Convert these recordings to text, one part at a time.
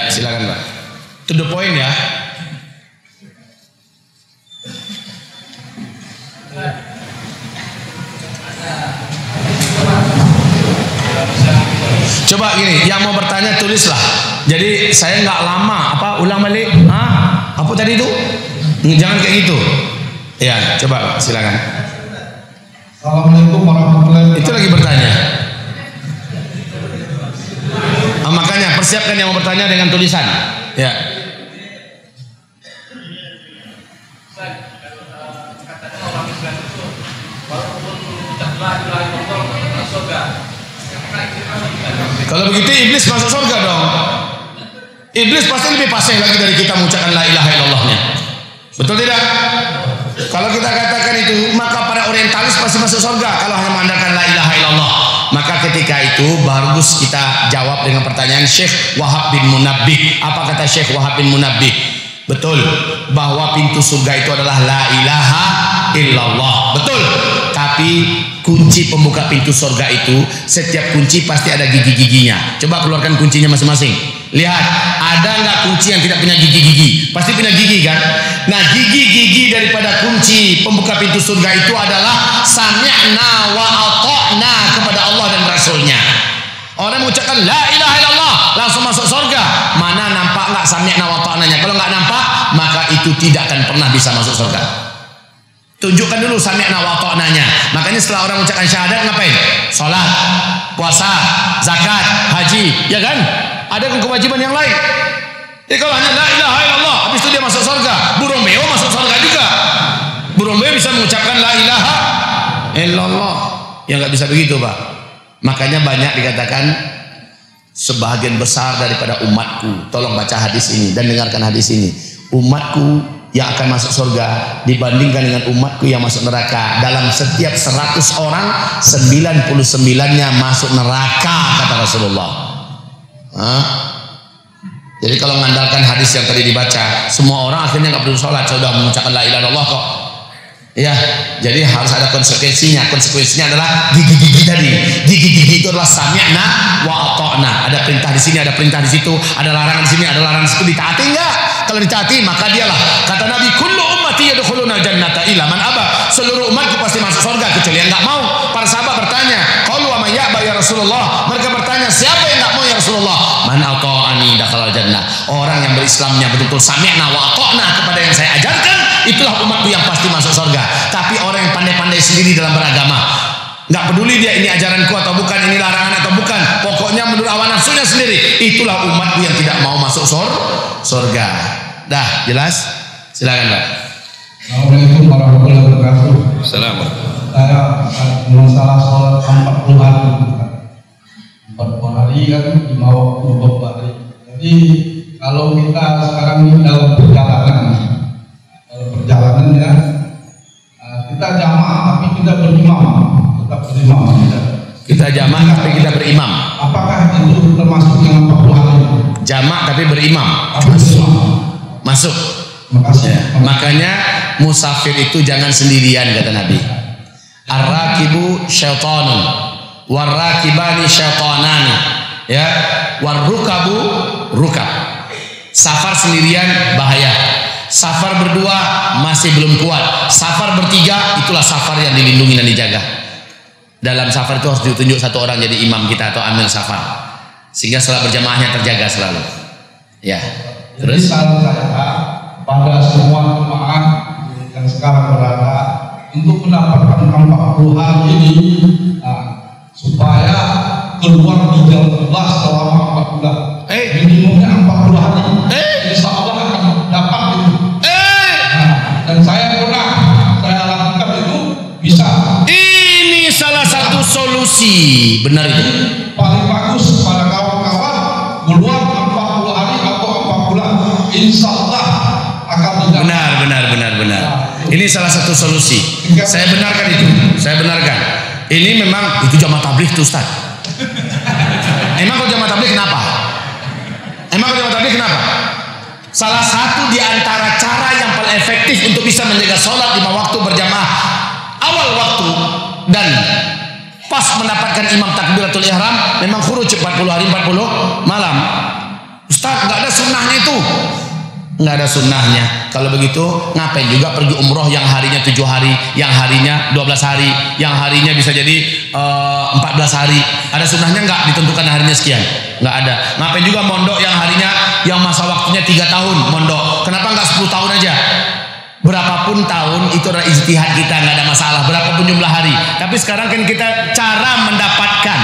Ya, silakan Pak. To the point ya. Coba gini, yang mau bertanya tulislah. Jadi saya nggak lama, apa ulang balik? Hah? Apa tadi itu? Jangan kayak gitu. Ya, coba silakan. Assalamualaikum warahmatullahi wabarakatuh. Itu lagi bertanya. Ah, persiapkan yang mau bertanya dengan tulisan. Ya. Kalau begitu iblis masuk surga dong. Iblis pasti lebih pasang lagi dari kita mengucapkan la ilaha illallahnya. Betul tidak? Kalau kita katakan itu, maka para orientalis pasti masuk surga kalau hanya mengandalkan la ilaha illallah. Ketika itu bagus kita jawab dengan pertanyaan Syekh Wahab bin Munabbih. Apa kata Syekh Wahab bin Munabbih? Betul bahwa pintu surga itu adalah la ilaha illallah. Betul. Tapi kunci pembuka pintu surga itu setiap kunci pasti ada gigi-giginya. Coba keluarkan kuncinya masing-masing. Lihat, ada nggak kunci yang tidak punya gigi-gigi? Pasti punya gigi kan? Nah, gigi-gigi daripada kunci pembuka pintu surga itu adalah sami'na wa kepada Allah dan Rasulnya. Orang mengucapkan la ilaha illallah langsung masuk surga. Mana nampak nggak sami'na wa? Kalau nggak nampak, maka itu tidak akan pernah bisa masuk surga. Tunjukkan dulu sami'na wa. Makanya setelah orang mengucapkan syahadat ngapain? Salat, puasa, zakat, haji, ya kan? Ada kewajiban yang lain. Jadi kalau hanya la ilaha illallah, habis itu dia masuk surga. Burung beo masuk surga juga. Burung beo bisa mengucapkan la ilaha illallah. Ya nggak bisa begitu, Pak. Makanya banyak dikatakan sebagian besar daripada umatku. Tolong baca hadis ini dan dengarkan hadis ini. Umatku yang akan masuk surga dibandingkan dengan umatku yang masuk neraka. Dalam setiap 100 orang, 99-nya masuk neraka kata Rasulullah. Hah? Jadi kalau mengandalkan hadis yang tadi dibaca, semua orang akhirnya nggak perlu sholat, sudah mengucapkan la ilaha illallah kok. Ya, jadi harus ada konsekuensinya. Konsekuensinya adalah gigi-gigi tadi. Gigi-gigi itu adalah sami'na wa ata'na. Ada perintah di sini, ada perintah di situ, ada larangan di sini, ada larangan di situ. Ditaati enggak? Kalau ditaati maka dialah kata Nabi kullu ummati yadkhuluna jannata illa man aba. Seluruh umatku pasti masuk surga kecuali yang enggak mau. Para sahabat bertanya, "Qalu wa may ya Rasulullah?" Mereka bertanya, "Siapa yang enggak mau ya Rasulullah?" Man ata'ani dakhala jannah. Orang yang berislamnya betul-betul sami'na wa ata'na kepada yang saya ajarkan, itulah umatku yang pasti masuk surga. Tapi orang yang pandai-pandai sendiri dalam beragama, nggak peduli dia ini ajaranku atau bukan, ini larangan atau bukan. Pokoknya menurut awan nafsunya sendiri, itulah umatku yang tidak mau masuk sur surga. Dah, jelas? Silakan, Pak. Assalamualaikum warahmatullahi wabarakatuh. Assalamualaikum. Saya masalah sholat 40 hari. 40 hari kan lima waktu 20 hari. Jadi kalau kita sekarang ini dalam perjalanan, dalam perjalanan ya, eh, kita jamaah tapi tidak berimam, tetap berimam. tidak. Kita jamak tapi kita berimam. Apakah itu termasuk yang 40 hari? Jamak tapi berimam. Masuk. Kasih. Ya, makanya musafir itu jangan sendirian kata Nabi. Ar-rakibu syaitanun warrakibani syaitanani ya warrukabu rukab. Safar sendirian bahaya. Safar berdua masih belum kuat. Safar bertiga itulah safar yang dilindungi dan dijaga. Dalam safar itu harus ditunjuk satu orang jadi imam kita atau amil safar. Sehingga setelah berjamaahnya terjaga selalu. Ya. Jadi Terus saran saya pada semua jemaah yang sekarang berada untuk mendapatkan 40 hari ini nah, supaya keluar di jalan Allah selama 4 bulan. Eh. minimumnya 40 hari. Eh. Insya Allah akan dapat itu. eh Nah, dan saya pernah saya lakukan itu bisa Ini salah satu solusi. Benar itu. paling bagus pada kawan-kawan keluar 40 hari atau 4 bulan. Insya Allah akan. Benar, benar, benar, benar. Ini salah satu solusi. Saya benarkan itu. Saya benarkan. Ini memang itu jamaah tabligh tuh Ustaz. Emang kalau jamaah tabligh kenapa? Emang kalau jamaah tabligh kenapa? Salah satu di antara cara yang paling efektif untuk bisa menjaga sholat lima waktu berjamaah awal waktu dan pas mendapatkan imam takbiratul ihram memang khuruj 40 hari 40 malam Ustaz nggak ada sunnahnya itu nggak ada sunnahnya. Kalau begitu ngapain juga pergi umroh yang harinya tujuh hari yang harinya 12 hari yang harinya bisa jadi eh, 14 hari. Ada sunnahnya nggak ditentukan harinya sekian? Nggak ada. Ngapain juga mondok yang harinya yang masa waktunya tiga tahun mondok? Kenapa nggak 10 tahun aja? Berapapun tahun itu adalah ijtihad kita nggak ada masalah. Berapapun jumlah hari. Tapi sekarang kan kita cara mendapatkan.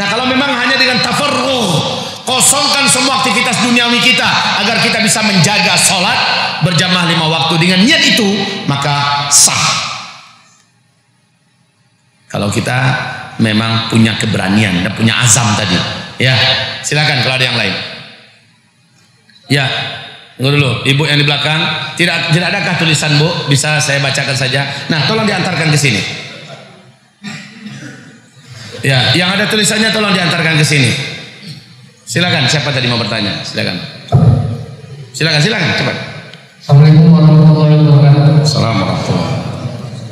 Nah kalau memang hanya dengan tafarruh kosongkan semua aktivitas duniawi kita agar kita bisa menjaga sholat berjamaah lima waktu dengan niat itu maka sah. Kalau kita memang punya keberanian dan punya azam tadi. Ya silakan kalau ada yang lain. Ya tunggu dulu. Ibu yang di belakang. Tidak tidak adakah tulisan bu? Bisa saya bacakan saja. Nah tolong diantarkan ke sini. Ya yang ada tulisannya tolong diantarkan ke sini Silakan, siapa tadi mau bertanya? Silakan. Silakan, silakan, cepat. Assalamualaikum warahmatullahi wabarakatuh. Assalamualaikum.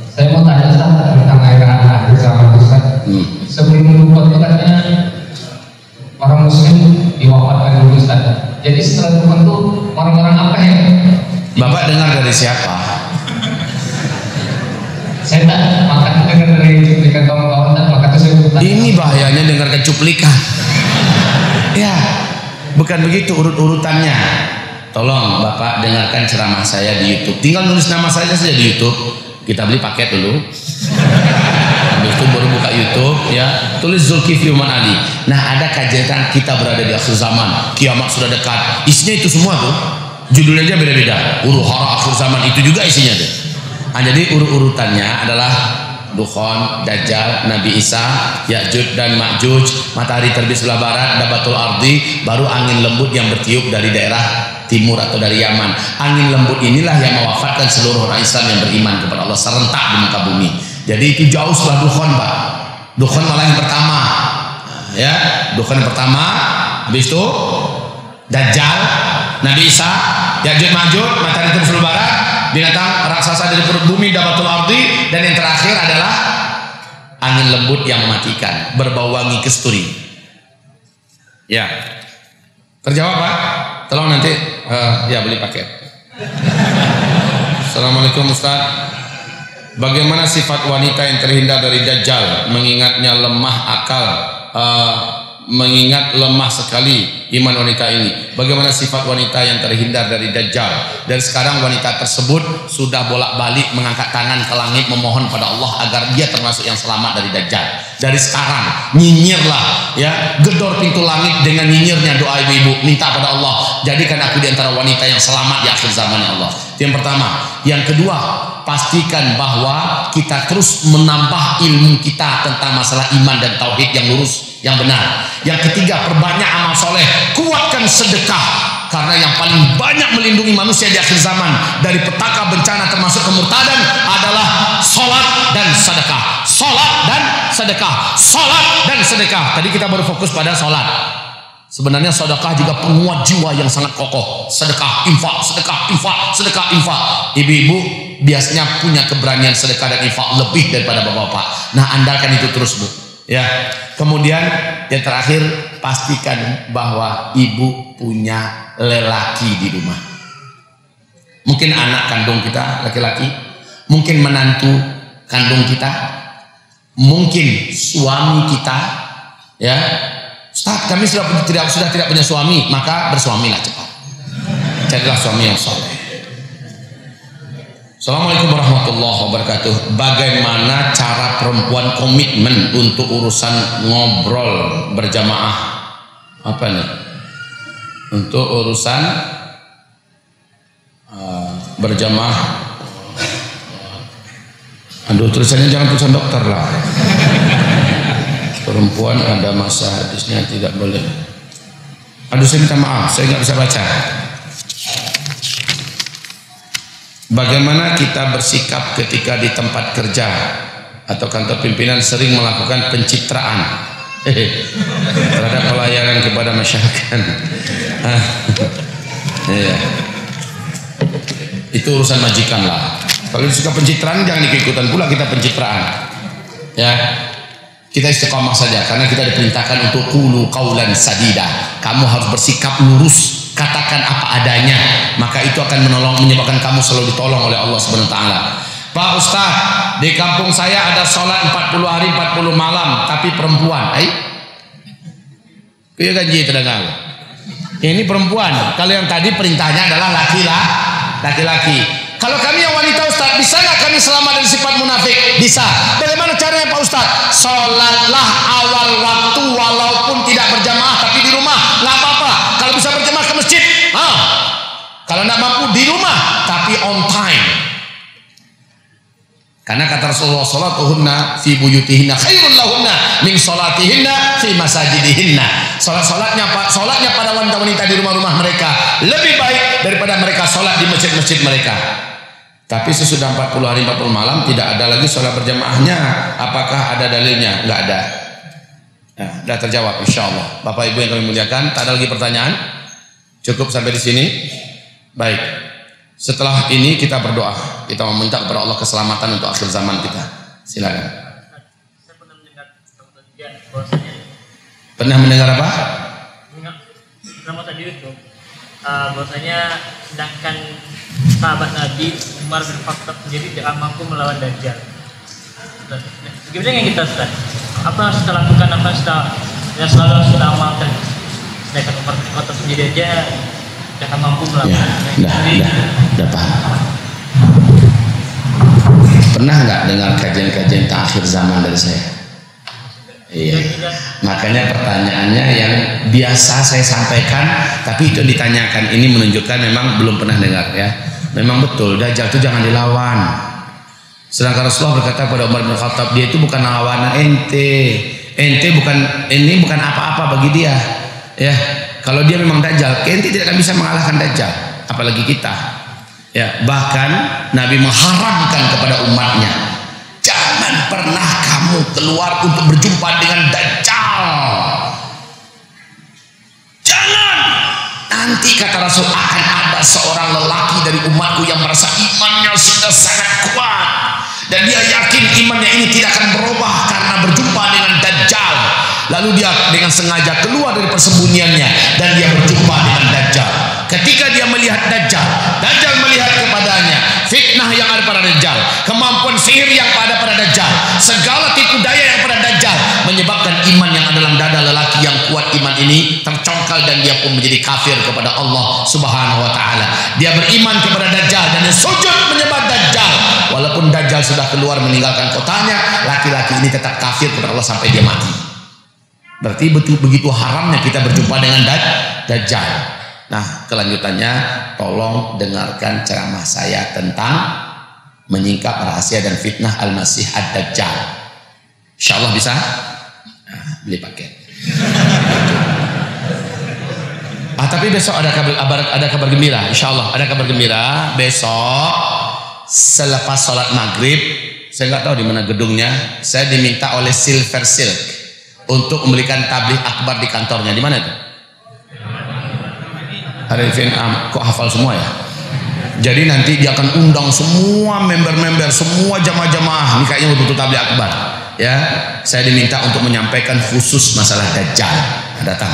Saya mau tanya Ustaz tentang air akhir zaman Ustaz. Hmm. Sebelum berbuat katanya orang muslim diwafatkan dulu Ustaz. Jadi setelah itu orang-orang apa yang Bapak dengar dari siapa? saya tak makan dengar dari cuplikan kawan-kawan dan maka itu saya bertanya. Ini bahayanya dengarkan cuplikan. Ya, bukan begitu urut-urutannya. Tolong Bapak dengarkan ceramah saya di YouTube. Tinggal nulis nama saya saja di YouTube. Kita beli paket dulu. Habis itu baru buka YouTube ya. Tulis Zulkifli Uman Ali. Nah, ada kajian kita berada di akhir zaman. Kiamat sudah dekat. Isinya itu semua tuh. Judulnya aja beda-beda. Uru hara akhir zaman itu juga isinya tuh. Nah, jadi urut-urutannya adalah Dukhon, Dajjal, Nabi Isa, Ya'juj dan Ma'juj, matahari terbit sebelah barat, Dabatul Ardi, baru angin lembut yang bertiup dari daerah timur atau dari Yaman. Angin lembut inilah yang mewafatkan seluruh orang Islam yang beriman kepada Allah serentak di muka bumi. Jadi itu jauh setelah Dukhon, Pak. Dukhon malah yang pertama. Ya, Dukhon yang pertama, habis itu Dajjal, Nabi Isa, Ya'juj Ma'juj, matahari terbit sebelah barat, binatang raksasa dari perut bumi dapatul arti dan yang terakhir adalah angin lembut yang mematikan. Berbau wangi kesturi. Ya. Terjawab pak? Tolong nanti uh, ya beli paket. Assalamualaikum Ustaz. Bagaimana sifat wanita yang terhindar dari dajjal? Mengingatnya lemah akal. Uh, mengingat lemah sekali iman wanita ini. Bagaimana sifat wanita yang terhindar dari dajjal? Dan sekarang wanita tersebut sudah bolak-balik mengangkat tangan ke langit memohon pada Allah agar dia termasuk yang selamat dari dajjal. Dari sekarang nyinyirlah ya, gedor pintu langit dengan nyinyirnya doa ibu-ibu, minta pada Allah, jadikan aku di antara wanita yang selamat di akhir zaman ya Allah. Itu yang pertama. Yang kedua, pastikan bahwa kita terus menambah ilmu kita tentang masalah iman dan tauhid yang lurus yang benar. Yang ketiga, perbanyak amal soleh. Kuatkan sedekah. Karena yang paling banyak melindungi manusia di akhir zaman dari petaka bencana termasuk kemurtadan adalah sholat dan sedekah. Sholat dan sedekah. Sholat dan sedekah. Tadi kita baru fokus pada sholat. Sebenarnya sedekah juga penguat jiwa yang sangat kokoh. Sedekah, infak, sedekah, infak, sedekah, infak. Ibu-ibu biasanya punya keberanian sedekah dan infak lebih daripada bapak-bapak. Nah andalkan itu terus bu. Ya, kemudian yang terakhir pastikan bahwa ibu punya lelaki di rumah. Mungkin anak kandung kita laki-laki, mungkin menantu kandung kita, mungkin suami kita, ya. Ustaz, kami sudah tidak sudah tidak punya suami, maka bersuamilah cepat. Carilah suami yang soleh. Assalamualaikum warahmatullahi wabarakatuh. Bagaimana cara perempuan komitmen untuk urusan ngobrol berjamaah? Apa nih? Untuk urusan uh, berjamaah. Aduh tulisannya jangan tulisan dokter lah. Perempuan ada masa hadisnya tidak boleh. Aduh saya minta maaf, saya nggak bisa baca. Bagaimana kita bersikap ketika di tempat kerja atau kantor pimpinan sering melakukan pencitraan terhadap pelayanan kepada masyarakat. ya. Itu urusan majikan lah. Kalau suka pencitraan jangan ikut-ikutan pula kita pencitraan. Ya. Kita istiqomah saja karena kita diperintahkan untuk kulu kaulan sadida. Kamu harus bersikap lurus katakan apa adanya, maka itu akan menolong menyebabkan kamu selalu ditolong oleh Allah Subhanahu wa taala. Pak Ustaz, di kampung saya ada sholat 40 hari 40 malam, tapi perempuan. Eh? Iya kan terdengar. Ini perempuan. Kalau yang tadi perintahnya adalah laki-laki. Laki-laki. Kalau kami yang wanita Ustaz, bisa nggak kami selamat dari sifat munafik? Bisa. Bagaimana caranya Pak Ustaz? Sholatlah awal waktu walaupun tidak berjamaah tapi di rumah. Nggak Kalau nggak mampu di rumah tapi on time. Karena kata Rasulullah salatuhunna fi buyutihinna khairul lahunna min salatihinna fi masajidihinna. Salat-salatnya Pak, salatnya pada wanita-wanita di rumah-rumah mereka lebih baik daripada mereka salat di masjid-masjid mereka. Tapi sesudah 40 hari 40 malam tidak ada lagi salat berjamaahnya. Apakah ada dalilnya? Enggak ada. Nah, terjawab insyaallah. Bapak Ibu yang kami muliakan, tak ada lagi pertanyaan? Cukup sampai di sini? Baik. Setelah ini kita berdoa, kita meminta kepada Allah keselamatan untuk akhir zaman kita. Silakan. pernah mendengar apa? Nama tadi itu uh, bahwasanya sedangkan sahabat Nabi Umar bin Khattab sendiri tidak mampu melawan Dajjal. Gimana yang kita Ustaz? Apa yang kita lakukan? Apa yang kita yang selalu harus kita amalkan? Sedangkan Umar bin Khattab sendiri aja tidak mampu melakukan. Ya, dah, dah, dah paham. Pernah nggak dengar kajian-kajian akhir zaman dari saya? Iya. Makanya pertanyaannya yang biasa saya sampaikan, tapi itu ditanyakan ini menunjukkan memang belum pernah dengar ya. Memang betul, Dajjal itu jangan dilawan. Sedangkan Rasulullah berkata pada Umar bin Khattab, dia itu bukan lawanan ente. Ente bukan ini bukan apa-apa bagi dia. Ya, kalau dia memang dajjal, ente tidak akan bisa mengalahkan dajjal, apalagi kita. Ya, bahkan Nabi mengharamkan kepada umatnya, jangan pernah kamu keluar untuk berjumpa dengan dajjal. Jangan. Nanti kata Rasul akan ada seorang lelaki dari umatku yang merasa imannya sudah sangat kuat dan dia yakin imannya ini tidak akan berubah Lalu dia dengan sengaja keluar dari persembunyiannya dan dia berjumpa dengan Dajjal. Ketika dia melihat Dajjal, Dajjal melihat kepadanya fitnah yang ada pada Dajjal, kemampuan sihir yang ada pada Dajjal, segala tipu daya yang pada Dajjal menyebabkan iman yang ada dalam dada lelaki yang kuat iman ini tercongkal dan dia pun menjadi kafir kepada Allah Subhanahu wa taala. Dia beriman kepada Dajjal dan dia sujud menyembah Dajjal. Walaupun Dajjal sudah keluar meninggalkan kotanya, laki-laki ini tetap kafir kepada Allah sampai dia mati. Berarti betul begitu haramnya kita berjumpa dengan daj dajjal. Nah, kelanjutannya tolong dengarkan ceramah saya tentang menyingkap rahasia dan fitnah Al-Masih Ad-Dajjal. Insyaallah bisa? Nah, beli paket. ah, tapi besok ada kabar ada kabar gembira, insyaallah ada kabar gembira besok selepas sholat maghrib saya nggak tahu di mana gedungnya saya diminta oleh Silver Silk untuk memberikan tabligh akbar di kantornya. Di mana itu? Arifin Am, kok hafal semua ya? Jadi nanti dia akan undang semua member-member, semua jamaah-jamaah. Ini kayaknya untuk tabligh akbar. Ya, saya diminta untuk menyampaikan khusus masalah dajjal. Nah, datang.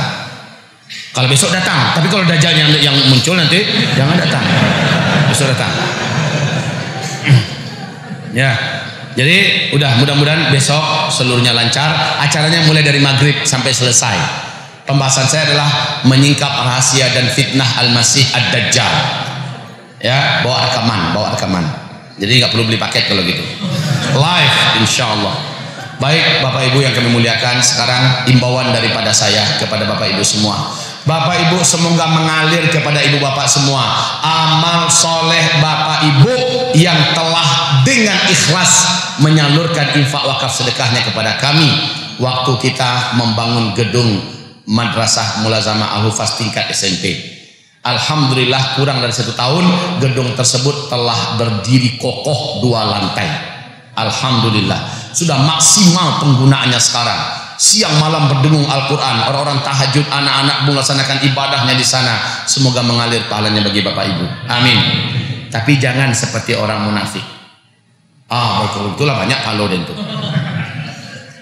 Kalau besok datang, tapi kalau dajjal yang yang muncul nanti jangan datang. Besok datang. ya, jadi udah mudah-mudahan besok seluruhnya lancar. Acaranya mulai dari maghrib sampai selesai. Pembahasan saya adalah menyingkap rahasia dan fitnah Al-Masih Ad-Dajjal. Ya, bawa rekaman, bawa rekaman. Jadi nggak perlu beli paket kalau gitu. Live insya Allah. Baik Bapak Ibu yang kami muliakan, sekarang imbauan daripada saya kepada Bapak Ibu semua. Bapak Ibu semoga mengalir kepada Ibu Bapak semua amal soleh Bapak Ibu yang telah dengan ikhlas menyalurkan infak wakaf sedekahnya kepada kami waktu kita membangun gedung madrasah mulazamah al-hufaz tingkat SMP. Alhamdulillah kurang dari satu tahun gedung tersebut telah berdiri kokoh dua lantai. Alhamdulillah sudah maksimal penggunaannya sekarang. Siang malam berdengung Al-Quran, orang-orang tahajud, anak-anak melaksanakan ibadahnya di sana. Semoga mengalir pahalanya bagi Bapak Ibu. Amin. Tapi jangan seperti orang munafik Ah betul, itulah banyak kalau itu.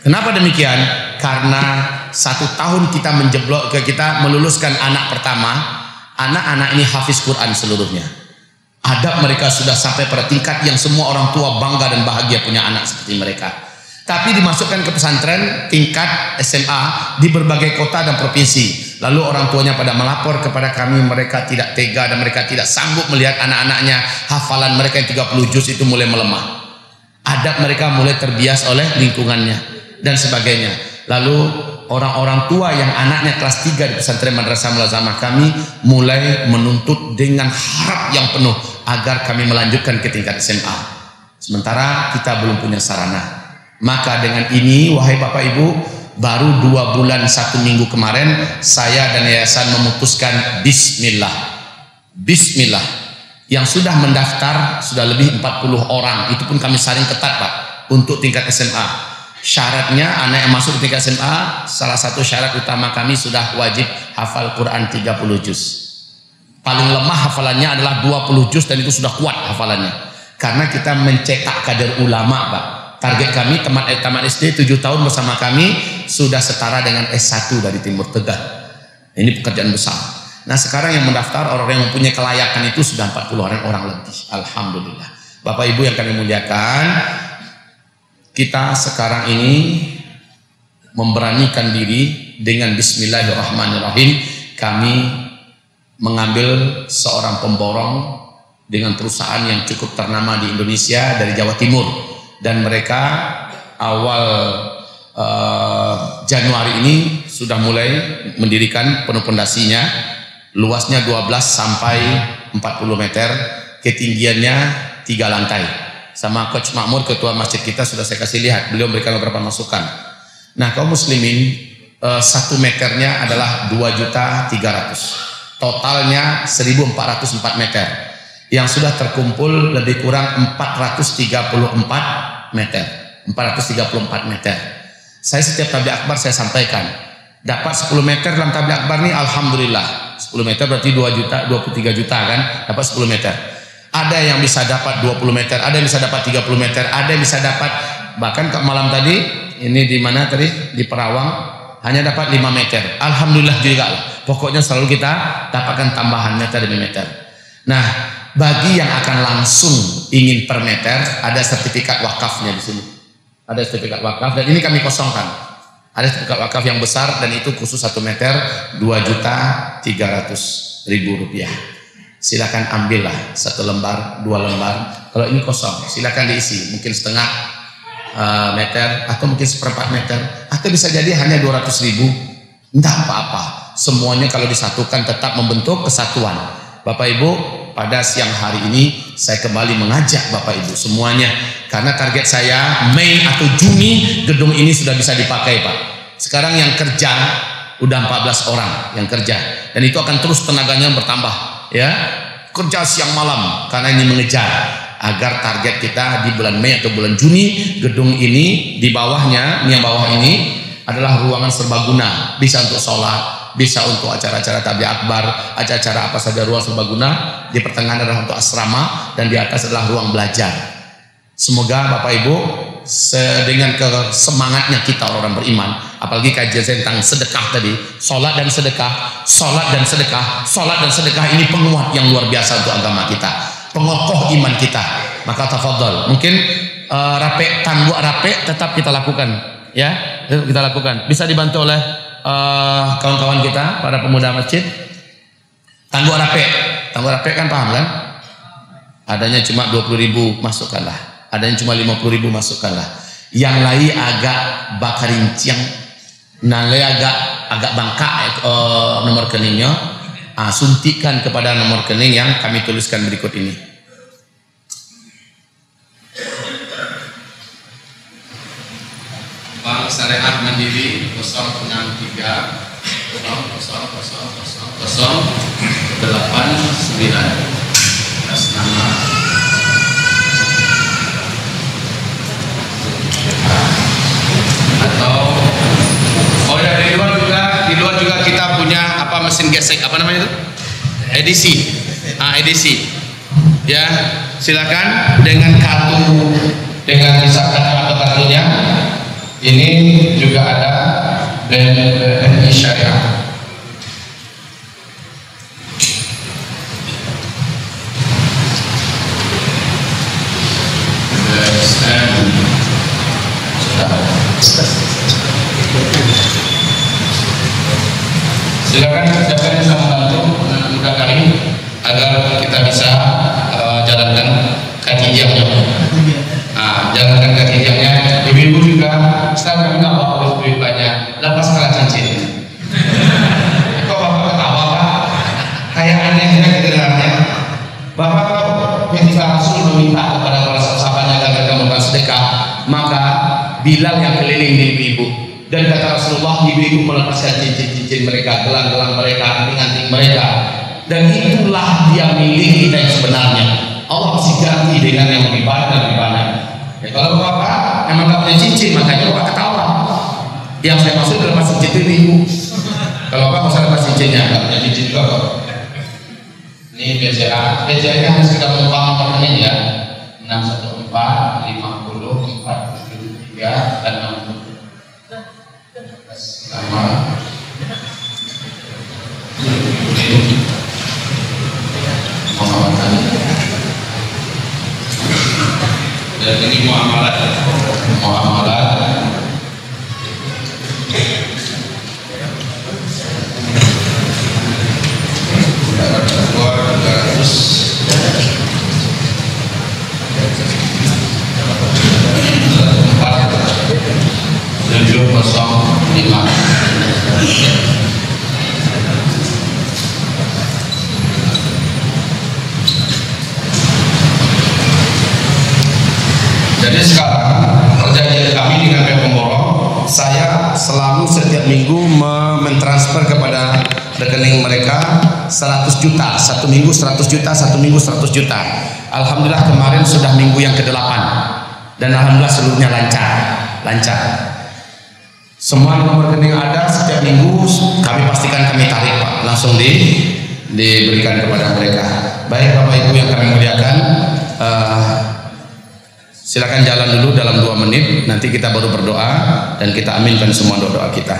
Kenapa demikian? Karena satu tahun kita menjeblok ke kita meluluskan anak pertama, Anak-anak ini hafiz Quran seluruhnya. Adab mereka sudah sampai pada tingkat yang semua orang tua bangga dan bahagia punya anak seperti mereka. Tapi dimasukkan ke pesantren tingkat SMA di berbagai kota dan provinsi. Lalu orang tuanya pada melapor kepada kami mereka tidak tega dan mereka tidak sanggup melihat anak-anaknya hafalan mereka yang 30 juz itu mulai melemah. Adab mereka mulai terbias oleh lingkungannya dan sebagainya. Lalu orang-orang tua yang anaknya kelas 3 di pesantren madrasah mulazamah kami mulai menuntut dengan harap yang penuh agar kami melanjutkan ke tingkat SMA. Sementara kita belum punya sarana. Maka dengan ini, wahai Bapak Ibu, baru dua bulan satu minggu kemarin, saya dan yayasan memutuskan Bismillah. Bismillah. Yang sudah mendaftar sudah lebih 40 orang. Itu pun kami saring ketat Pak untuk tingkat SMA. Syaratnya anak yang masuk tingkat SMA, salah satu syarat utama kami sudah wajib hafal Quran 30 juz. Paling lemah hafalannya adalah 20 juz dan itu sudah kuat hafalannya. Karena kita mencetak kader ulama Pak Target kami teman eh, taman SD 7 tahun bersama kami sudah setara dengan S1 dari Timur Tegal. Ini pekerjaan besar. Nah sekarang yang mendaftar orang yang mempunyai kelayakan itu sudah 40 orang orang lebih. Alhamdulillah. Bapak Ibu yang kami muliakan, kita sekarang ini memberanikan diri dengan Bismillahirrahmanirrahim kami mengambil seorang pemborong dengan perusahaan yang cukup ternama di Indonesia dari Jawa Timur dan mereka awal uh, Januari ini sudah mulai mendirikan penuh pondasinya. Luasnya 12 sampai 40 meter. Ketinggiannya tiga lantai. Sama Coach Makmur ketua masjid kita sudah saya kasih lihat. Beliau memberikan beberapa masukan. Nah kaum muslimin uh, satu meternya adalah 2 juta 300 totalnya 1404 meter yang sudah terkumpul lebih kurang 434 meter. 434 meter. Saya setiap tabli akbar saya sampaikan dapat 10 meter dalam tabli akbar ini Alhamdulillah. 10 meter berarti 2 juta 23 juta kan? Dapat 10 meter. Ada yang bisa dapat 20 meter ada yang bisa dapat 30 meter ada yang bisa dapat bahkan ke malam tadi ini di mana tadi? Di Perawang hanya dapat 5 meter. Alhamdulillah juga. Pokoknya selalu kita dapatkan tambahan meter demi meter. Nah bagi yang akan langsung ingin per meter, ada sertifikat wakafnya di sini. Ada sertifikat wakaf dan ini kami kosongkan. Ada sertifikat wakaf yang besar dan itu khusus satu meter dua juta tiga ratus ribu rupiah. Silakan ambillah satu lembar, dua lembar. Kalau ini kosong, silakan diisi. Mungkin setengah uh, meter atau mungkin seperempat meter atau bisa jadi hanya dua ratus ribu. Tidak apa-apa. Semuanya kalau disatukan tetap membentuk kesatuan. Bapak Ibu, pada siang hari ini saya kembali mengajak Bapak Ibu semuanya karena target saya Mei atau Juni gedung ini sudah bisa dipakai Pak. Sekarang yang kerja udah 14 orang yang kerja dan itu akan terus tenaganya bertambah ya. Kerja siang malam karena ini mengejar agar target kita di bulan Mei atau bulan Juni gedung ini di bawahnya yang bawah ini adalah ruangan serbaguna bisa untuk sholat bisa untuk acara-acara tabi akbar, acara-acara apa saja ruang serbaguna. Di pertengahan adalah untuk asrama dan di atas adalah ruang belajar. Semoga Bapak Ibu dengan semangatnya kita orang beriman, apalagi kajian tentang sedekah tadi, sholat dan sedekah, sholat dan sedekah, sholat dan sedekah ini penguat yang luar biasa untuk agama kita, pengokoh iman kita. Maka tafadhol, mungkin uh, rape tangguk rape tetap kita lakukan, ya, kita lakukan. Bisa dibantu oleh eh, kawan-kawan kita, para pemuda masjid, tangguh rape. Tangguh rape kan paham kan? Adanya cuma 20 ribu masukkanlah. Adanya cuma 50 ribu masukkanlah. Yang lain agak bakarinciang, nalai agak agak bangka uh, nomor keningnya, uh, suntikan kepada nomor kening yang kami tuliskan berikut ini. Bank Syariat Mandiri 063 atas nama atau oh ya di luar juga di luar juga kita punya apa mesin gesek apa namanya itu edisi ah edisi ya silakan dengan kartu dengan misalkan atau kartunya ini juga ada BNI eh, Syariah. silakan siapa yang bisa membantu eh, mudah kami agar kita bisa uh, jalankan kajian. yang jauh. Ustaz kami nggak bawa duit banyak, lepas kalah cincin. Kok bapak ketawa pak? Kayak anehnya kedengarannya. Bapak ketika Rasul meminta kepada para sahabatnya agar memberikan sedekah, maka Bilal yang keliling di ibu-ibu dan kata Rasulullah ibu-ibu melepaskan cincin-cincin mereka, gelang-gelang mereka, anting-anting mereka dan itulah dia milik kita yang sebenarnya Allah masih ganti dengan yang lebih baik dan lebih banyak ya, kalau bapak emang gak punya cincin makanya bapak ketawa. Yang saya maksud adalah cincin itu ibu kalau bapak usah lepas cincinnya? Gak punya cincin juga kok ini BCA BCA nya harus kita menumpang nomor ini ya. 614 50 473 dan 60 sama. Dan ini muamalat keluar 705 Jadi sekarang kami dengan Bepom Borong, saya selalu setiap minggu me- mentransfer kepada rekening mereka 100 juta, satu minggu 100 juta, satu minggu 100 juta. Alhamdulillah kemarin sudah minggu yang ke-8 dan alhamdulillah seluruhnya lancar, lancar. Semua nomor rekening ada setiap minggu kami pastikan kami tarik Pak, langsung di diberikan kepada mereka. Baik Bapak Ibu yang kami muliakan, eh, Silakan jalan dulu dalam dua menit, nanti kita baru berdoa dan kita aminkan semua doa-doa kita.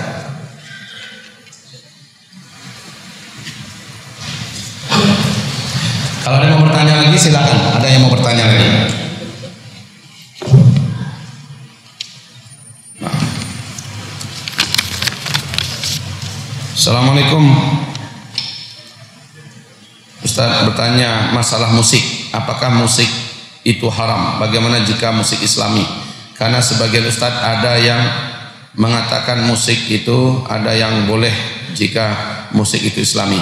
Kalau ada yang mau bertanya lagi, silakan. Ada yang mau bertanya lagi? Assalamualaikum. Ustaz bertanya masalah musik. Apakah musik itu haram? Bagaimana jika musik islami? Karena sebagian ustadz ada yang mengatakan musik itu ada yang boleh jika musik itu islami.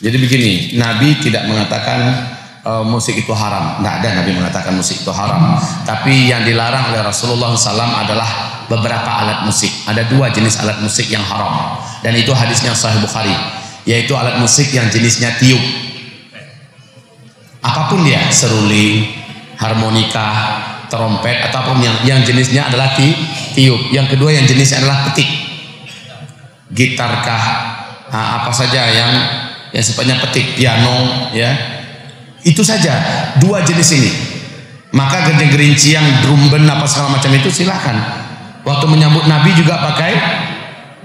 Jadi begini, Nabi tidak mengatakan uh, musik itu haram. Tidak ada Nabi mengatakan musik itu haram. Tapi yang dilarang oleh Rasulullah SAW adalah beberapa alat musik. Ada dua jenis alat musik yang haram. Dan itu hadisnya Sahih Bukhari. Yaitu alat musik yang jenisnya tiup. Apa pun dia, seruling, harmonika, trompet ataupun yang yang jenisnya adalah ti, tiup. Yang kedua yang jenisnya adalah petik. Gitarkah nah, apa saja yang yang sifatnya petik, piano ya. Itu saja dua jenis ini. Maka gerinci yang drum band apa segala macam itu silahkan. Waktu menyambut Nabi juga pakai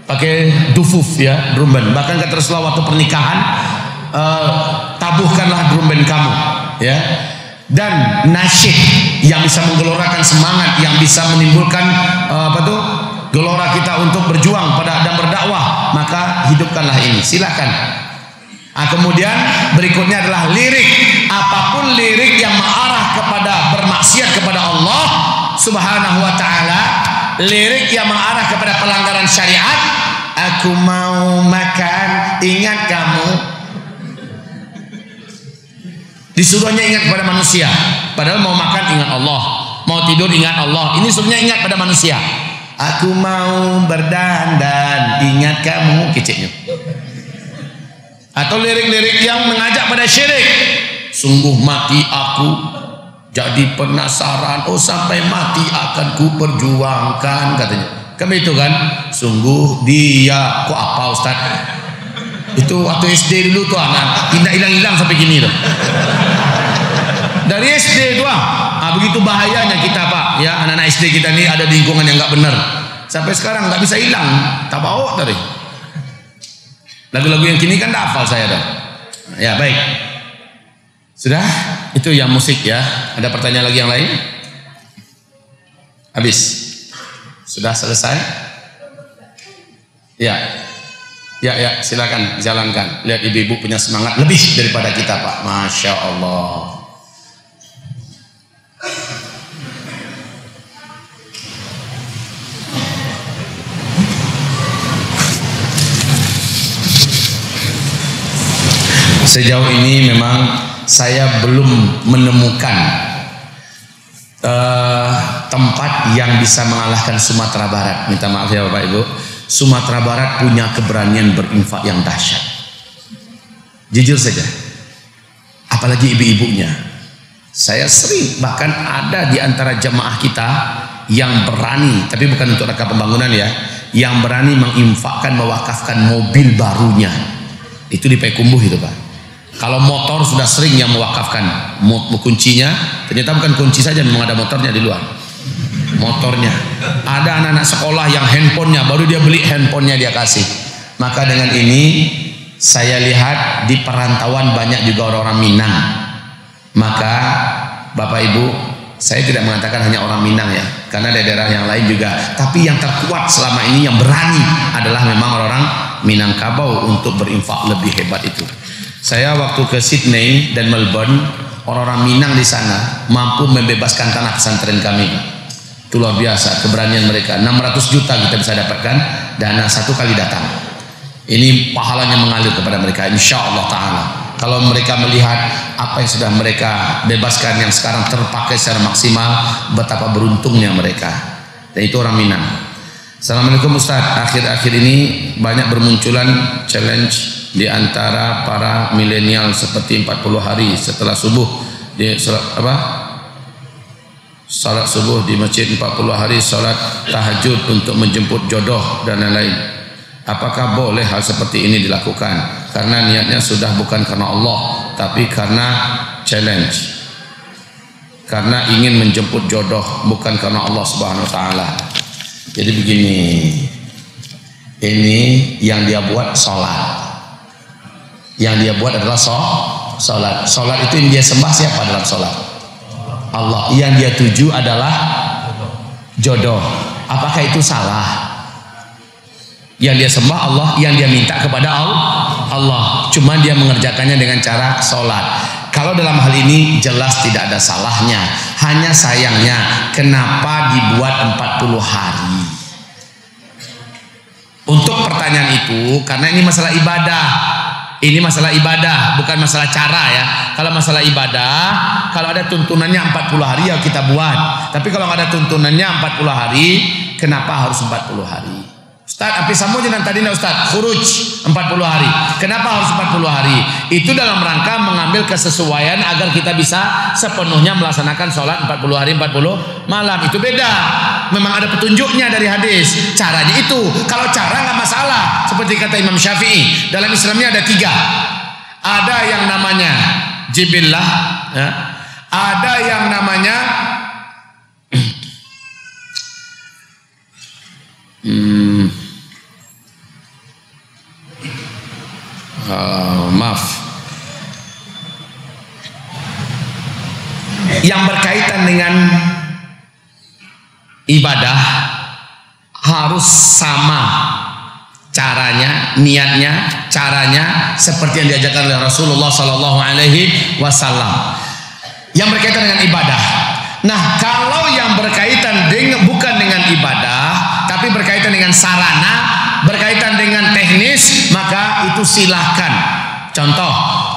pakai dufuf ya drum band. Bahkan kata Rasulullah waktu pernikahan uh, tabuhkanlah band kamu ya dan nasyid yang bisa menggelorakan semangat yang bisa menimbulkan uh, apa tuh gelora kita untuk berjuang pada dan berdakwah maka hidupkanlah ini. Silakan. Nah, kemudian berikutnya adalah lirik. Apa pun lirik yang mengarah kepada bermaksiat kepada Allah subhanahu wa ta'ala lirik yang mengarah kepada pelanggaran syariat aku mau makan ingat kamu Disuruhnya ingat kepada manusia. Padahal mau makan ingat Allah. Mau tidur ingat Allah. Ini suruhnya ingat pada manusia. Aku mau berdandan ingat kamu kecilnya. Atau lirik-lirik yang mengajak pada syirik. Sungguh mati aku jadi penasaran. Oh sampai mati akan ku perjuangkan katanya. Kan itu kan? Sungguh dia kok apa Ustaz? Itu waktu SD dulu tuh anak tidak hilang-hilang sampai gini tuh. Dari SD tuh ah, begitu bahayanya kita pak, ya anak-anak SD kita ini ada lingkungan yang nggak benar. Sampai sekarang nggak bisa hilang, tak bawa tadi. Lagu-lagu yang kini kan hafal saya dah. Ya baik. Sudah, itu yang musik ya. Ada pertanyaan lagi yang lain? Habis. Sudah selesai? Ya. Ya, ya, silakan jalankan. Lihat ibu-ibu punya semangat lebih daripada kita, Pak. Masya Allah. Sejauh ini memang saya belum menemukan uh, tempat yang bisa mengalahkan Sumatera Barat. Minta maaf ya Bapak Ibu. Sumatera Barat punya keberanian berinfak yang dahsyat. Jujur saja. Apalagi ibu-ibunya. Saya sering bahkan ada di antara jemaah kita yang berani, tapi bukan untuk rangka pembangunan ya, yang berani menginfakkan mewakafkan mobil barunya. Itu di Pekumbuh itu Pak kalau motor sudah sering yang mewakafkan kuncinya, ternyata bukan kunci saja, memang ada motornya di luar. Motornya. Ada anak-anak sekolah yang handphonenya, baru dia beli handphonenya dia kasih. Maka dengan ini saya lihat di perantauan banyak juga orang-orang Minang. Maka Bapak Ibu, saya tidak mengatakan hanya orang Minang ya, karena ada daerah yang lain juga. Tapi yang terkuat selama ini yang berani adalah memang orang-orang Minangkabau untuk berinfak lebih hebat itu. Saya waktu ke Sydney dan Melbourne, orang-orang Minang di sana mampu membebaskan tanah pesantren kami. Itu luar biasa keberanian mereka. 600 juta kita bisa dapatkan dana satu kali datang. Ini pahalanya mengalir kepada mereka insya Allah taala. Kalau mereka melihat apa yang sudah mereka bebaskan yang sekarang terpakai secara maksimal, betapa beruntungnya mereka. Dan itu orang Minang. Assalamualaikum Ustaz. Akhir-akhir ini banyak bermunculan challenge di antara para milenial seperti 40 hari setelah subuh di salat apa? Salat subuh di masjid 40 hari salat tahajud untuk menjemput jodoh dan lain-lain. Apakah boleh hal seperti ini dilakukan? Karena niatnya sudah bukan karena Allah, tapi karena challenge. Karena ingin menjemput jodoh bukan karena Allah Subhanahu wa taala. Jadi begini. Ini yang dia buat salat yang dia buat adalah sholat sholat itu yang dia sembah siapa dalam sholat Allah. Yang dia tuju adalah jodoh. Apakah itu salah? Yang dia sembah Allah yang dia minta kepada Allah Allah. Cuma dia mengerjakannya dengan cara sholat kalau dalam hal ini jelas tidak ada salahnya. Hanya sayangnya kenapa dibuat 40 hari? Untuk pertanyaan itu karena ini masalah ibadah ini masalah ibadah, bukan masalah cara ya. Kalau masalah ibadah, kalau ada tuntunannya 40 hari ya kita buat. Tapi kalau nggak ada tuntunannya 40 hari, kenapa harus 40 hari? Ustaz, api samu jangan tadi Ustaz, khuruj 40 hari. Kenapa harus 40 hari? Itu dalam rangka mengambil kesesuaian agar kita bisa sepenuhnya melaksanakan sholat 40 hari 40 malam. Itu beda. Memang ada petunjuknya dari hadis. Caranya itu. Kalau cara nggak masalah. Seperti kata Imam Syafi'i. Dalam Islamnya ada tiga. Ada yang namanya jibillah. Ya. Ada yang namanya hmm, uh, maaf yang berkaitan dengan ibadah harus sama caranya, niatnya, caranya seperti yang diajarkan oleh Rasulullah Sallallahu Alaihi Wasallam. Yang berkaitan dengan ibadah. Nah, kalau yang berkaitan dengan bukan dengan ibadah, tapi berkaitan dengan sarana, berkaitan dengan teknis maka itu silahkan. Contoh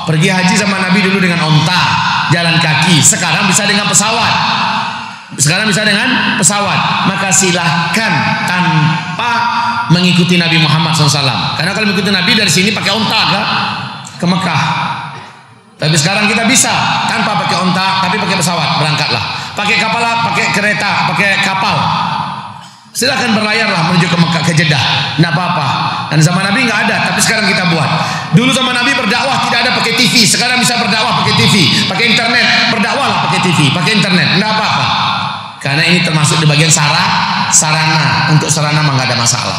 pergi haji sama Nabi dulu dengan onta jalan kaki. Sekarang bisa dengan pesawat. Sekarang bisa dengan pesawat. Maka silahkan tanpa mengikuti Nabi Muhammad SAW karena kalau mengikuti Nabi dari sini pakai onta ke, ke Mekah. Tapi sekarang kita bisa tanpa pakai onta tapi pakai pesawat. Berangkatlah. Pakai kapal pakai kereta pakai kapal. Silahkan berlayarlah menuju ke Mekah, ke Jeddah. Tidak apa-apa. Dan zaman Nabi nggak ada, tapi sekarang kita buat. Dulu zaman Nabi berdakwah tidak ada pakai TV. Sekarang bisa berdakwah pakai TV, pakai internet. Berdakwahlah pakai TV, pakai internet. Tidak apa-apa. Karena ini termasuk di bagian sarana, sarana. Untuk sarana mah nggak ada masalah.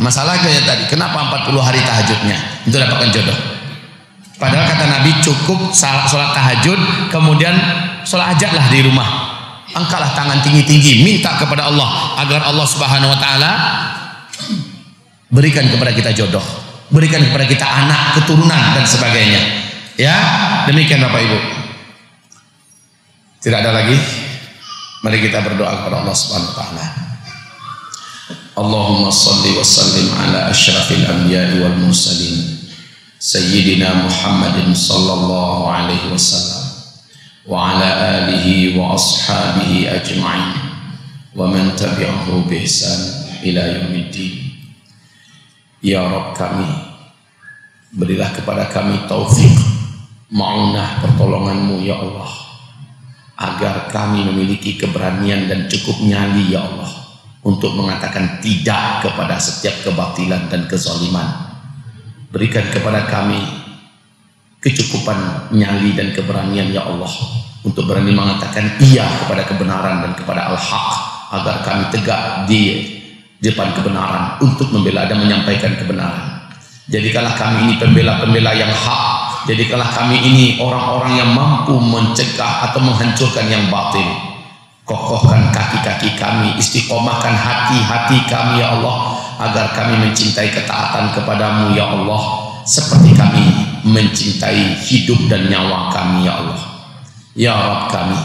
Masalah kayak tadi, kenapa 40 hari tahajudnya? Untuk dapatkan jodoh. Padahal kata Nabi cukup sholat tahajud, kemudian sholat hajat lah di rumah. angkatlah tangan tinggi-tinggi minta kepada Allah agar Allah Subhanahu wa taala berikan kepada kita jodoh, berikan kepada kita anak, keturunan dan sebagainya. Ya, demikian Bapak Ibu. Tidak ada lagi. Mari kita berdoa kepada Allah Subhanahu wa taala. Allahumma salli wa sallim ala asyrafil anbiya'i wal mursalin sayyidina Muhammadin sallallahu alaihi wasallam wa ala alihi wa ashabihi ajma'in wa man tabi'ahu bi ihsan ila yaumiddin Ya Rabb kami berilah kepada kami taufik maunah pertolonganmu ya Allah agar kami memiliki keberanian dan cukup nyali ya Allah untuk mengatakan tidak kepada setiap kebatilan dan kezaliman. Berikan kepada kami kecukupan nyali dan keberanian ya Allah untuk berani mengatakan iya kepada kebenaran dan kepada al-haq agar kami tegak di depan kebenaran untuk membela dan menyampaikan kebenaran. Jadikanlah kami ini pembela-pembela yang hak. Jadikanlah kami ini orang-orang yang mampu mencegah atau menghancurkan yang batil. Kokohkan kaki-kaki kami, istiqomahkan hati-hati kami ya Allah agar kami mencintai ketaatan kepadamu ya Allah seperti kami mencintai hidup dan nyawa kami ya Allah. Ya Rabb kami,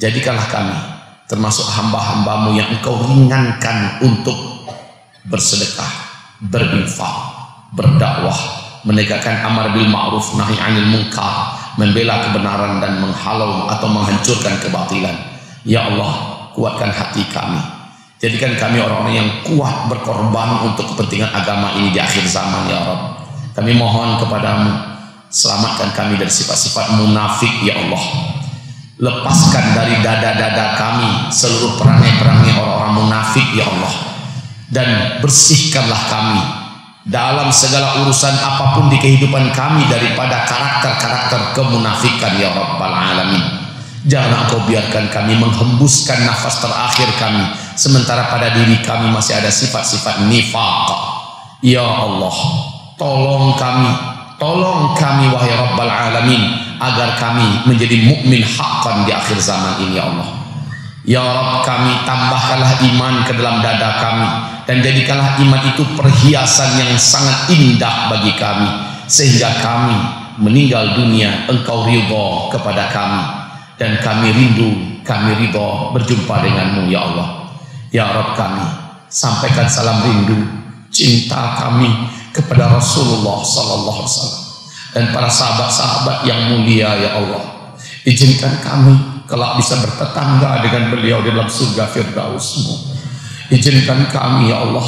jadikanlah kami termasuk hamba-hambamu yang engkau ringankan untuk bersedekah, berinfak, berdakwah, menegakkan amar bil ma'ruf nahi anil munkar, membela kebenaran dan menghalau atau menghancurkan kebatilan. Ya Allah, kuatkan hati kami. Jadikan kami orang-orang yang kuat berkorban untuk kepentingan agama ini di akhir zaman ya Rabb. Kami mohon kepadamu, selamatkan kami dari sifat-sifat munafik ya Allah lepaskan dari dada-dada kami seluruh perangai-perangai orang-orang munafik ya Allah. Dan bersihkanlah kami dalam segala urusan apa pun di kehidupan kami daripada karakter-karakter kemunafikan ya Rabbal Alamin. Jangan engkau biarkan kami menghembuskan nafas terakhir kami sementara pada diri kami masih ada sifat-sifat nifaq. Ya Allah tolong kami tolong kami wahai Rabbal Alamin agar kami menjadi mukmin hakkan di akhir zaman ini ya Allah. Ya Rabb kami tambahkanlah iman ke dalam dada kami dan jadikanlah iman itu perhiasan yang sangat indah bagi kami sehingga kami meninggal dunia engkau ridho kepada kami dan kami rindu kami ridho berjumpa denganmu ya Allah. Ya Rabb kami sampaikan salam rindu cinta kami kepada Rasulullah sallallahu alaihi wasallam dan para sahabat-sahabat yang mulia ya Allah. Izinkan kami kelak bisa bertetangga dengan beliau di dalam surga Firdausmu. Izinkan kami ya Allah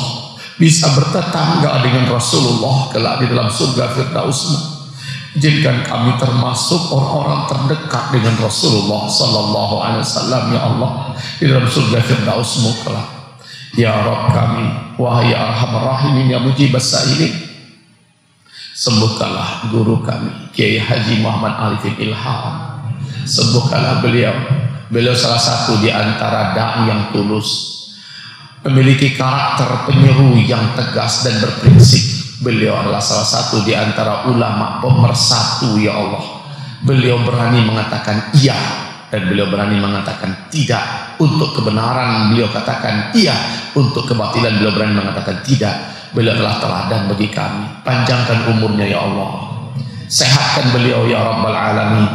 bisa bertetangga dengan Rasulullah kelak di dalam surga Firdausmu. Izinkan kami termasuk orang-orang terdekat dengan Rasulullah Sallallahu Alaihi Wasallam ya Allah di dalam surga Firdausmu kelak. Ya Rabb kami wahai arhamar rahimin ya mujibas sa'ilin Sembuhkanlah guru kami Kiai Haji Muhammad Arifin Ilham. Sembuhkanlah beliau. Beliau salah satu di antara da'i yang tulus Memiliki karakter penyeru yang tegas dan berprinsip. Beliau adalah salah satu di antara ulama pemersatu ya Allah. Beliau berani mengatakan iya dan beliau berani mengatakan tidak untuk kebenaran beliau katakan iya untuk kebatilan beliau berani mengatakan tidak Beliau telah teladan bagi kami. Panjangkan umurnya ya Allah. Sehatkan beliau ya Rabbal Alamin.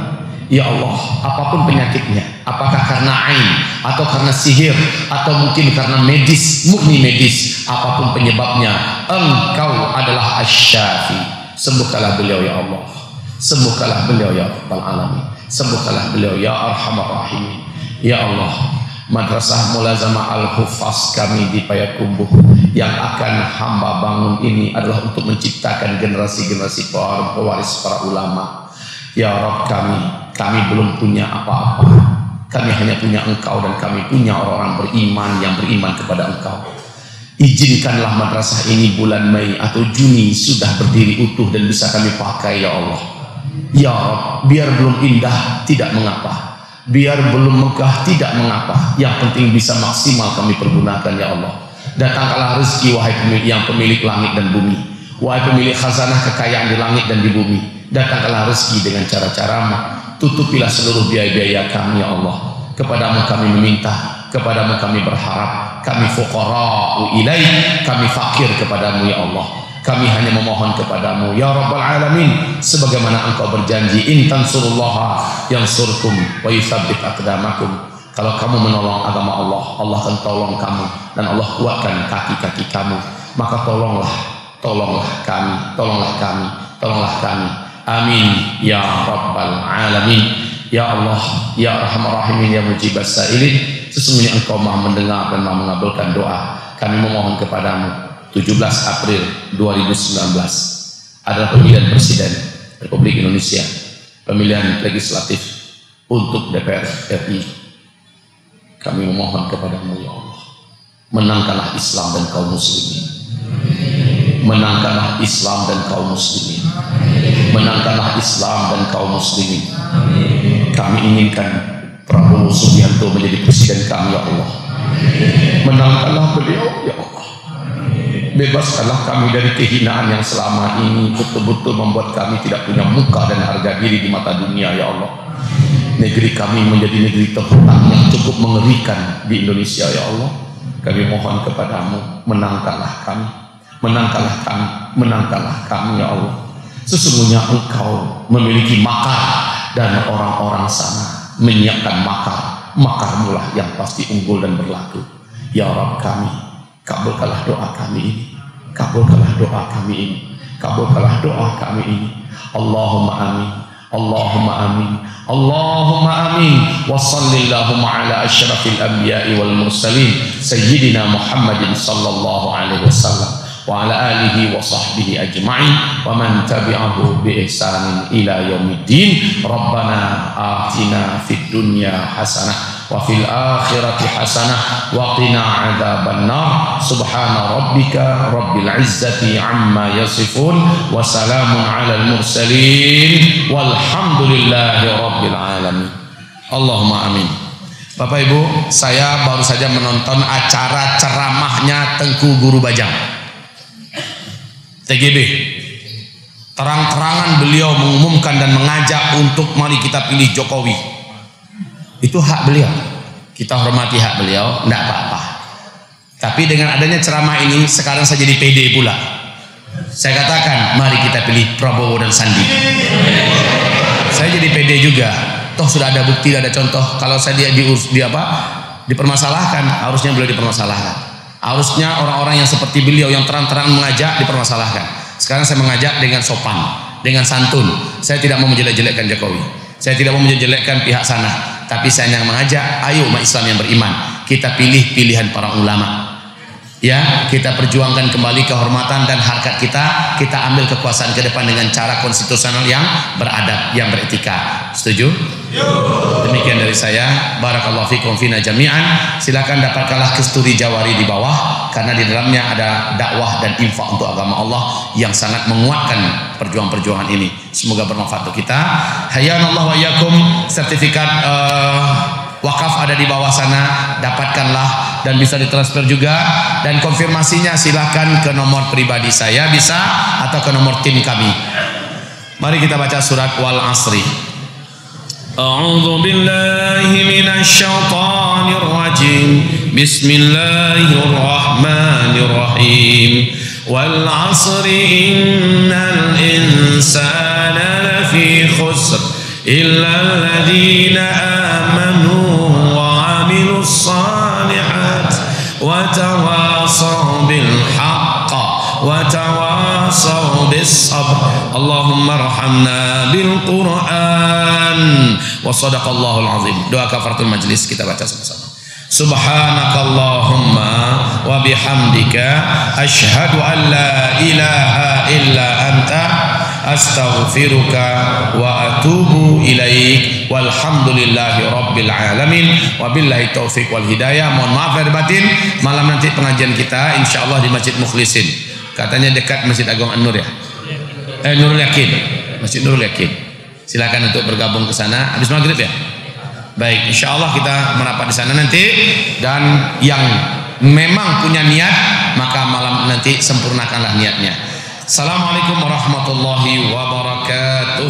Ya Allah, apa pun penyakitnya, apakah karena ain atau karena sihir atau mungkin karena medis, murni medis, apa pun penyebabnya, Engkau adalah asyafi. Sembuhkanlah beliau ya Allah. Sembuhkanlah beliau ya Rabbal Alamin. Sembuhkanlah beliau ya Arhamar Rahimin. Ya Allah, Madrasah Mulazamah Al-Hufaz kami di Payakumbuh yang akan hamba bangun ini adalah untuk menciptakan generasi-generasi pewaris para ulama. Ya Rob kami, kami belum punya apa-apa. Kami hanya punya engkau dan kami punya orang-orang beriman yang beriman kepada engkau. Izinkanlah madrasah ini bulan Mei atau Juni sudah berdiri utuh dan bisa kami pakai ya Allah. Ya Rob, biar belum indah tidak mengapa. Biar belum megah tidak mengapa. Yang penting bisa maksimal kami pergunakan ya Allah. Datangkanlah rezeki wahai pemilik yang pemilik langit dan bumi. Wahai pemilik khazanah kekayaan di langit dan di bumi. Datangkanlah rezeki dengan cara-caramu. Tutupilah seluruh biaya-biaya kami ya Allah. Kepadamu kami meminta kepadamu kami berharap. Kami fuqara'u ilaih kami fakir kepadamu ya Allah kami hanya memohon kepadamu ya rabbal alamin sebagaimana engkau berjanji in tansurullaha yansurkum wa yuthabbit aqdamakum. Kalau kamu menolong agama Allah Allah akan tolong kamu dan Allah kuatkan kaki-kaki kamu. Maka tolonglah tolonglah kami tolonglah kami tolonglah kami. Amin. Ya rabbal alamin. Ya Allah, Ya Rahman Rahimin, Ya Mujibas Sa'ilin Sesungguhnya Engkau maha mendengar dan maha mengabulkan doa. Kami memohon kepadamu 17 April 2019 adalah pemilihan Presiden Republik Indonesia Pemilihan legislatif untuk DPR RI Kami memohon kepadamu Ya Allah Menangkanlah Islam dan kaum muslimin. Menangkanlah Islam dan kaum muslimin. Menangkanlah Islam dan kaum muslimin. Kami inginkan Prabowo Subianto menjadi presiden kami ya Allah. Menangkanlah beliau ya Allah bebaskanlah kami dari kehinaan yang selama ini betul-betul membuat kami tidak punya muka dan harga diri di mata dunia ya Allah. Negeri kami menjadi negeri terhutang yang cukup mengerikan di Indonesia ya Allah. Kami mohon kepadamu menangkanlah kami. Menangkanlah kami menangkanlah kami ya Allah. Sesungguhnya engkau memiliki makar dan orang-orang sana menyiapkan makar. Makar mulah yang pasti unggul dan berlaku. Ya Rabb kami kabulkanlah doa kami ini. Kabulkanlah doa kami ini. Kabulkanlah doa kami ini. Allahumma amin. Allahumma amin. Allahumma amin. Wa sallillahumma ala asyrafil anbiya'i wal mursalin sayyidina Muhammadin sallallahu alaihi wasallam wa ala alihi wa sahbihi ajma'in wa man tabi'ahu bi ihsanin ila yaumiddin. Rabbana atina fid dunya hasanah wa fil akhirati hasanah wa qina adzabannar. Subhana rabbika rabbil izzati amma yasifun wa salamun alal mursalin. Walhamdulillahi rabbil alamin. Allahumma amin. Bapak Ibu, saya baru saja menonton acara ceramahnya Tengku Guru Bajang. TGB. Terang-terangan beliau mengumumkan dan mengajak untuk mari kita pilih Jokowi itu hak beliau kita hormati hak beliau tidak apa-apa tapi dengan adanya ceramah ini sekarang saya jadi PD pula saya katakan mari kita pilih Prabowo dan Sandi saya jadi PD juga toh sudah ada bukti ada contoh kalau saya dia di, di apa dipermasalahkan harusnya beliau dipermasalahkan Harusnya orang-orang yang seperti beliau yang terang-terang mengajak dipermasalahkan. Sekarang saya mengajak dengan sopan, dengan santun. Saya tidak mau menjelek-jelekkan Jokowi. Saya tidak mau menjelekkan pihak sana. Tapi saya yang mengajak, ayo umat Islam yang beriman. Kita pilih pilihan para ulama. Ya, kita perjuangkan kembali kehormatan dan harkat kita. Kita ambil kekuasaan ke depan dengan cara konstitusional yang beradab, yang beretika. Setuju? Demikian dari saya. Barakallahu fikum fina jami'an. Silakan dapatkanlah kesturi jawari di bawah karena di dalamnya ada dakwah dan infak untuk agama Allah yang sangat menguatkan perjuangan-perjuangan ini. Semoga bermanfaat untuk kita. Hayyanallah wa yakum sertifikat uh, wakaf ada di bawah sana. Dapatkanlah dan bisa ditransfer juga dan konfirmasinya silahkan ke nomor pribadi saya bisa atau ke nomor tim kami. Mari kita baca surat Wal Asri. أعوذ بالله من الشيطان الرجيم. بسم الله الرحمن الرحيم. والعصر إن الإنسان لفي خسر إلا الذين آمنوا وعملوا الصالحات وتواصوا بالحق وتواصوا بالصبر Allahumma rahamna bil Quran. Wa sadaqallahul azim. Doa kafaratul majlis kita baca sama-sama. Subhanakallahumma wa bihamdika ashadu an la ilaha illa anta astaghfiruka wa atubu ilaih walhamdulillahi rabbil alamin. Wabillahi taufik wal hidayah. Mohon maaf dari batin. Malam nanti pengajian kita insyaallah di Masjid Mukhlisin. Katanya dekat Masjid Agung An-Nur ya eh Nurul Yakin. Masjid Nurul Yakin. Silakan untuk bergabung ke sana. Habis maghrib ya? Baik, insya Allah kita merapat di sana nanti. Dan yang memang punya niat maka malam nanti sempurnakanlah niatnya. Assalamualaikum warahmatullahi wabarakatuh.